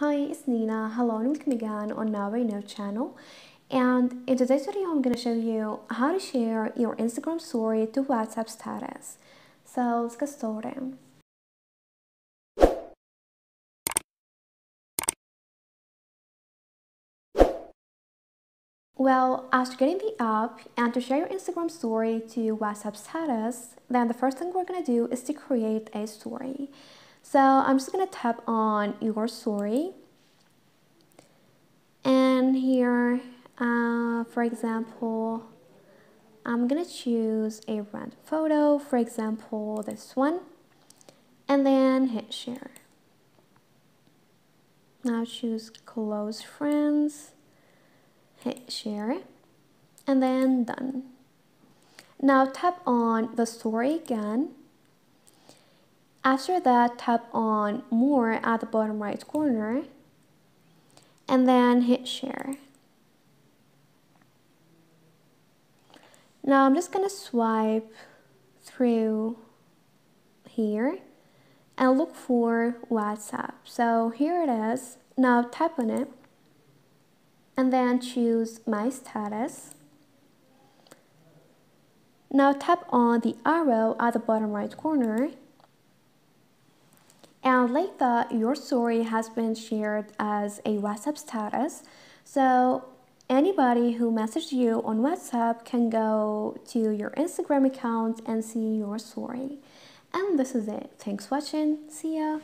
Hi, it's Nina. Hello and welcome again on I Know channel. And in today's video, I'm going to show you how to share your Instagram story to WhatsApp status. So let's get started. Well, after getting the app and to share your Instagram story to WhatsApp status, then the first thing we're going to do is to create a story. So I'm just to tap on your story. And here, uh, for example, I'm to choose a random photo, for example, this one, and then hit share. Now choose close friends hit share and then done. Now tap on the story again. After that, tap on more at the bottom right corner and then hit share. Now I'm just gonna swipe through here and look for WhatsApp. So here it is. Now tap on it and then choose My Status. Now tap on the arrow at the bottom right corner and like your story has been shared as a WhatsApp status. So anybody who messaged you on WhatsApp can go to your Instagram account and see your story. And this is it. Thanks for watching. See ya